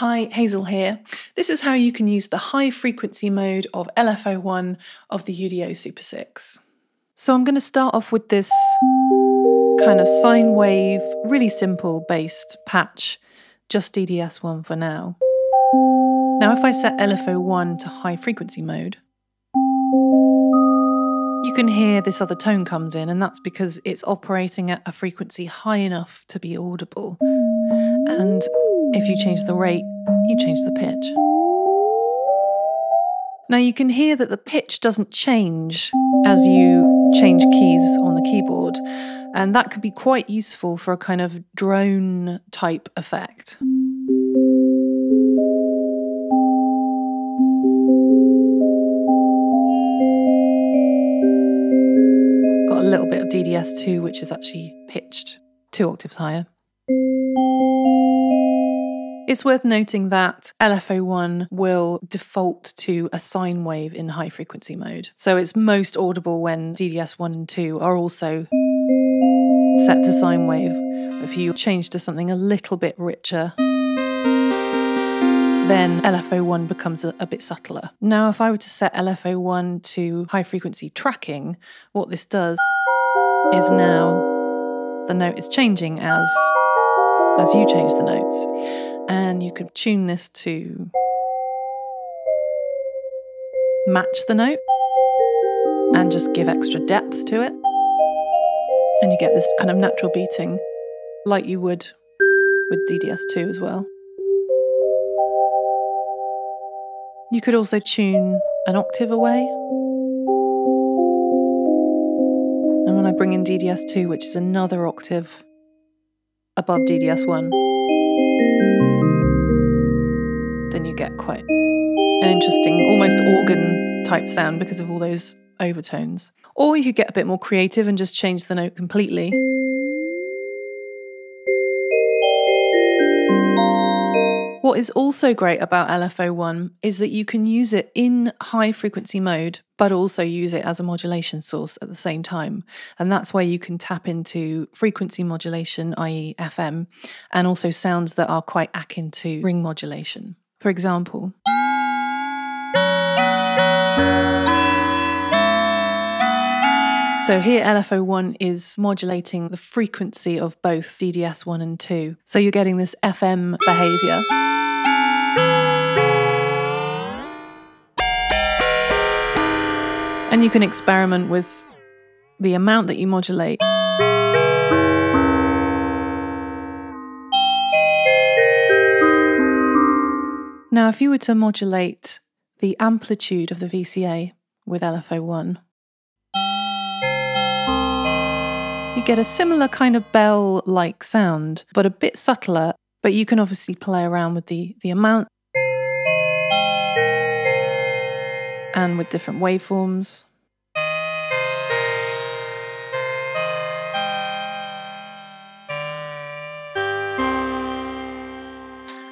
Hi, Hazel here. This is how you can use the high frequency mode of LFO1 of the UDO Super 6. So I'm going to start off with this kind of sine wave, really simple based patch, just DDS1 for now. Now if I set LFO1 to high frequency mode, you can hear this other tone comes in, and that's because it's operating at a frequency high enough to be audible. And if you change the rate, you change the pitch. Now you can hear that the pitch doesn't change as you change keys on the keyboard, and that could be quite useful for a kind of drone type effect. Got a little bit of DDS2, which is actually pitched two octaves higher. It's worth noting that LFO1 will default to a sine wave in high frequency mode. So it's most audible when DDS1 and 2 are also set to sine wave. If you change to something a little bit richer, then LFO1 becomes a, a, bit subtler. Now, if I were to set LFO1 to high frequency tracking, what this does is now the note is changing as as you change the notes. And you could tune this to match the note and just give extra depth to it. And you get this kind of natural beating like you would with DDS2 as well. You could also tune an octave away. And when I bring in DDS2, which is another octave above DDS1, then you get quite an interesting, almost organ type sound because of all those overtones. Or you could get a bit more creative and just change the note completely. What is also great about LFO1 is that you can use it in high frequency mode, but also use it as a modulation source at the same time. And that's where you can tap into frequency modulation, i.e., FM, and also sounds that are quite akin to ring modulation. For example, So here LFO1 is modulating the frequency of both DDS1 and 2. So you're getting this FM behavior. And you can experiment with the amount that you modulate. Now, if you were to modulate the amplitude of the VCA with LFO1, you get a similar kind of bell like sound, but a bit subtler. But you can obviously play around with the, the amount and with different waveforms.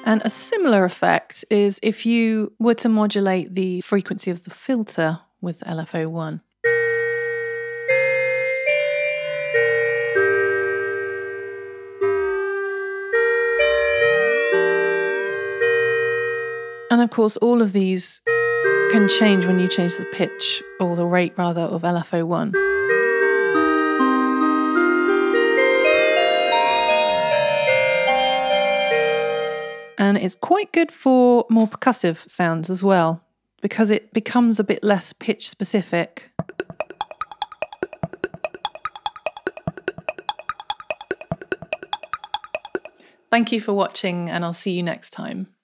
And a similar effect is if you were to modulate the frequency of the filter with LFO1. And of course, all of these can change when you change the pitch or the rate rather of LFO1. And it's quite good for more percussive sounds as well, because it becomes a bit less pitch specific. Thank you for watching, and I'll see you next time.